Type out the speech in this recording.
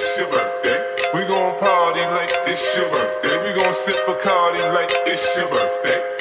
It's your birthday. We gon' party like it's your birthday. We gon' sip a card like it's your birthday.